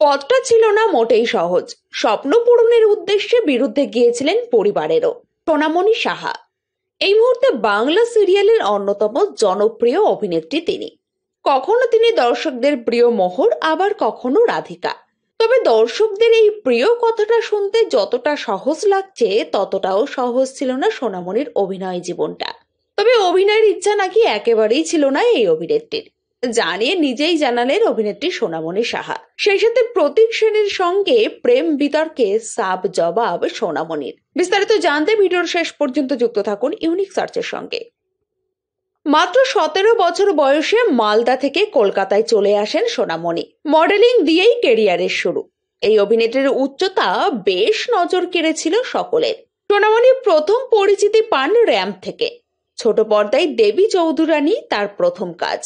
পথটা ছিল না মোটেই সহজ। স্বপ্ন পূরণের উদ্দেশ্যে বিরুদ্ধে গিয়েছিলেন পরিবারেরও। সোনামণি সাহা। এই মুহূর্তে বাংলা সিরিয়ালের অন্যতম জনপ্রিয় অভিনেত্রী তিনি। কখনো তিনি দর্শকদের প্রিয় মোহর, আবার কখনো রাধিকা। তবে দর্শকদের এই প্রিয় কথাটা শুনতে যতটা সহজ লাগছে, ততটাও সহজ ছিল না সোনামণির অভিনয় জীবনটা। তবে অভিনয়ের ইচ্ছা নাকি একেবারেই ছিল না এই অভিনেত্রীর। জানিয়ে নিজেই জানালেন অভিনেত্রী সোনামণি সাহা। সেই সাথে প্রতীক সেনের সঙ্গে প্রেম বিতর্কে সাব জবাব সোনামণির। বিস্তারিত জানতে ভিডিওর শেষ পর্যন্ত যুক্ত থাকুন ইউনিক সার্চের সঙ্গে। মাত্র সতেরো বছর বয়সে মালদা থেকে কলকাতায় চলে আসেন সোনামণি। মডেলিং দিয়েই কেরিয়ারের শুরু। এই অভিনেত্রীর উচ্চতা বেশ নজর কেড়েছিল সকলের। সোনামণি প্রথম পরিচিতি পান র্যাম্প থেকে। ছোট পর্দায় দেবী চৌধুরানী তার প্রথম কাজ।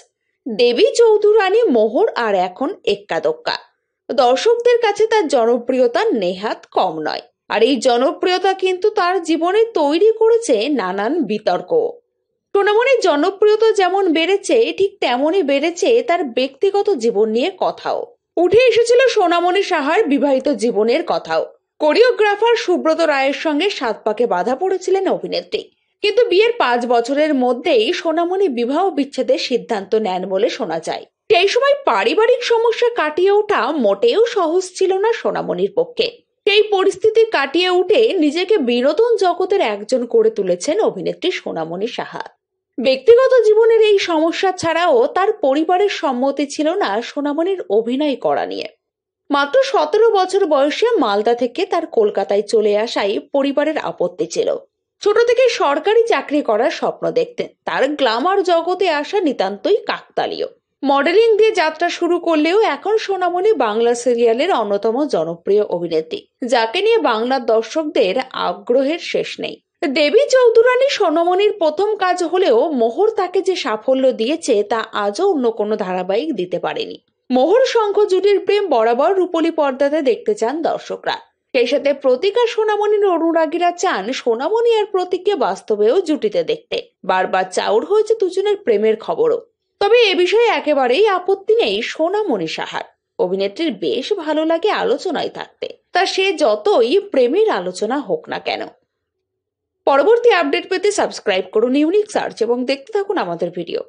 দেবী চৌধুরানী মোহর আর এখন এক্কাদোক্কা। দর্শকদের কাছে তার জনপ্রিয়তা নেহাত কম নয়। আর এই জনপ্রিয়তা কিন্তু তার জীবনে তৈরি করেছে নানান বিতর্ক। সোনামণির জনপ্রিয়তা যেমন বেড়েছে, ঠিক তেমনই বেড়েছে তার ব্যক্তিগত জীবন নিয়ে কথাও। উঠে এসেছিল সোনামণি সাহার বিবাহিত জীবনের কথাও। কোরিওগ্রাফার সুব্রত রায়ের সঙ্গে সাত পাকে বাধা পড়েছিলেন অভিনেত্রী। কিন্তু বিয়ের পাঁচ বছরের মধ্যেই সোনামণি বিবাহ বিচ্ছেদের সিদ্ধান্ত নেন বলে শোনা যায়। সেই সময় পারিবারিক সমস্যা কাটিয়ে ওঠা মোটেও সহজ ছিল না সোনামণির পক্ষে। সেই পরিস্থিতি কাটিয়ে উঠে নিজেকে বিনোদন জগতের একজন করে তুলেছেন অভিনেত্রী সোনামণি সাহা। ব্যক্তিগত জীবনের এই সমস্যা ছাড়াও তার পরিবারের সম্মতি ছিল না সোনামণির অভিনয় করা নিয়ে। মাত্র সতেরো বছর বয়সে মালদা থেকে তার কলকাতায় চলে আসাই পরিবারের আপত্তি ছিল। ছোট থেকে সরকারি চাকরি করার স্বপ্ন দেখতেন। তার গ্লামার জগতে আসা নিতান্তই কাকতালীয়। মডেলিং দিয়ে যাত্রা শুরু করলেও এখন সোনামণি বাংলা সিরিয়ালের অন্যতম জনপ্রিয় অভিনেত্রী। যাকে নিয়ে বাংলার দর্শকদের আগ্রহের শেষ নেই। দেবী চৌধুরানী সোনমণির প্রথম কাজ হলেও মোহর তাকে যে সাফল্য দিয়েছে তা আজও অন্য কোনো ধারাবাহিক দিতে পারেনি। মোহর শঙ্খ জুটির প্রেম বরাবর রূপলী পর্দাতে দেখতে চান দর্শকরা। সেই সাথে প্রতীক আর সোনামণির অনুরাগীরা চান সোনামণি আর প্রতীককে বাস্তবেও জুটিতে দেখতে। বারবার চাউর হয়েছে দুজনের প্রেমের খবরও। তবে এ বিষয়ে একেবারেই আপত্তি নেই সোনামণি সাহার। অভিনেত্রীর বেশ ভালো লাগে আলোচনায় থাকতে। তা সে যতই প্রেমের আলোচনা হোক না কেন। পরবর্তী আপডেট পেতে সাবস্ক্রাইব করুন ইউনিক সার্চ এবং দেখতে থাকুন আমাদের ভিডিও।